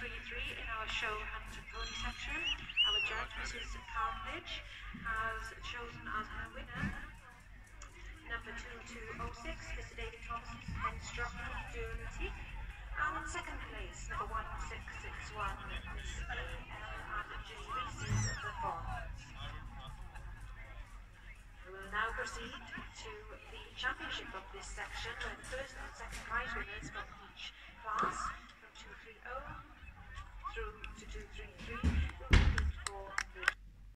33 in our show Hunt and Pony section. Our judge, Mrs. Carnage, has chosen as her winner number 2206, Mr. David Thompson, and Strutman Durity. And in second place, number 1661, Miss Ellen Reese of the Fawn. We will now proceed to the championship of this section, where first and second prize winners from each class